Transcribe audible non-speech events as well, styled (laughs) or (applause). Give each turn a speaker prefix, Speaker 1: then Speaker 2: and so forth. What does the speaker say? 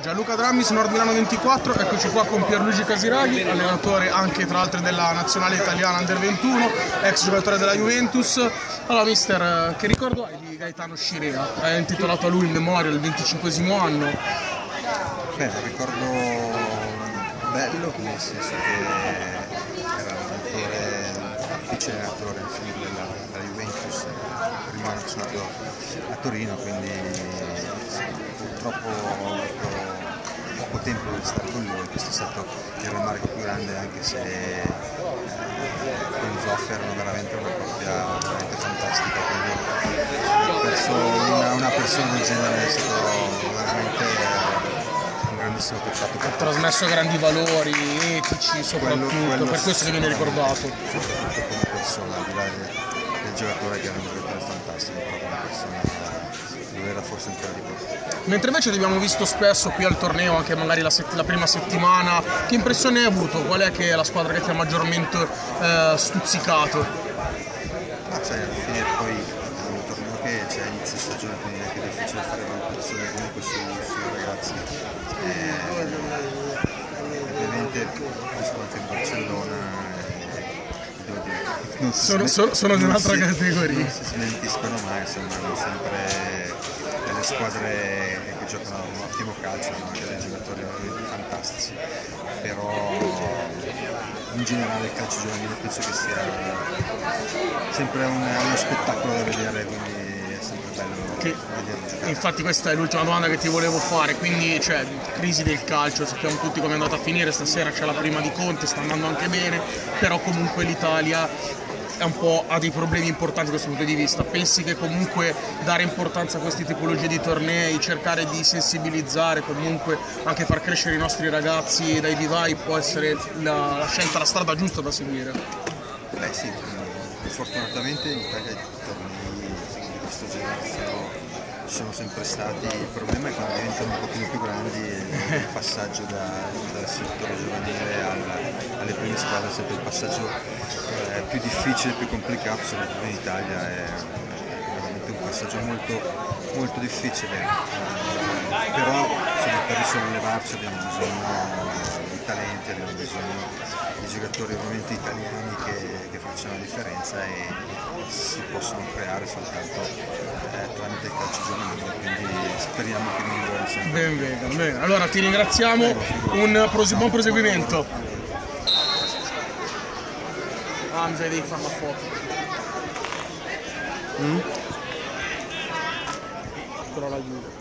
Speaker 1: Gianluca Drammis, Nord Milano 24, eccoci qua con Pierluigi Casiraghi, allenatore anche tra l'altro della nazionale italiana Under 21, ex giocatore della Juventus. Allora mister, che ricordo hai di Gaetano Scirea? Hai intitolato a lui il memorial, il 25 anno.
Speaker 2: Beh, un ricordo bello, nel senso che era l'allenatore, vice allenatore della, della Juventus, prima nazionato a Torino, quindi purtroppo poco tempo di stare con lui, questo è stato il rammarico più grande anche se eh, con Zoff erano veramente una coppia veramente fantastica, quindi una, una persona del genere è stato veramente un grandissimo peccato.
Speaker 1: Ha trasmesso grandi valori etici soprattutto, quello, quello per questo che viene ricordato.
Speaker 2: Soprattutto come persona, al di là del, del giocatore che era un giocatore fantastico, però come persona lo era forse ancora di più.
Speaker 1: Mentre invece ti abbiamo visto spesso qui al torneo, anche magari la, la, prima settimana, che impressione hai avuto? Qual è che è la squadra che ti ha maggiormente eh, stuzzicato?
Speaker 2: Ma sai, alla fine poi è un torneo che c'è inizio stagione, quindi è anche difficile fare valutazione comunque sui, ragazzi. Eh, ovviamente in Barcellona
Speaker 1: non sono, sono, sono di un'altra si, categoria. Non
Speaker 2: si smentiscono mai, sembrano sempre delle squadre che giocano un ottimo calcio, hanno anche dei giocatori fantastici, però in generale il calcio giovanile penso che sia sempre un, uno spettacolo da vedere, quindi che,
Speaker 1: Infatti questa è l'ultima domanda che ti volevo fare, quindi cioè, crisi del calcio, sappiamo tutti come è andata a finire, stasera c'è la prima di Conte, sta andando anche bene, però comunque l'Italia ha dei problemi importanti da questo punto di vista. Pensi che comunque dare importanza a queste tipologie di tornei, cercare di sensibilizzare, comunque anche far crescere i nostri ragazzi dai vivai può essere la, la scelta, la strada giusta da seguire?
Speaker 2: Beh sì, fortunatamente in Italia i tornei questo genere sono ci sono sempre stati, il problema è quando diventano un pochino più grandi il (laughs) passaggio da, dal settore giovanile alla, alle prime squadre è sempre il passaggio eh, più difficile, più complicato, soprattutto in Italia è, veramente un passaggio molto, molto difficile, eh, però insomma, per risollevarci abbiamo bisogno di talenti, abbiamo bisogno giocatori ovviamente italiani che, che facciano la differenza e si possono creare soltanto eh, tramite il calcio giovanile, quindi speriamo che migliori sempre.
Speaker 1: Ben venga, bene. Allora ti ringraziamo, un prose buon proseguimento. Hamza devi fare la foto. Mm? Però la aiuto.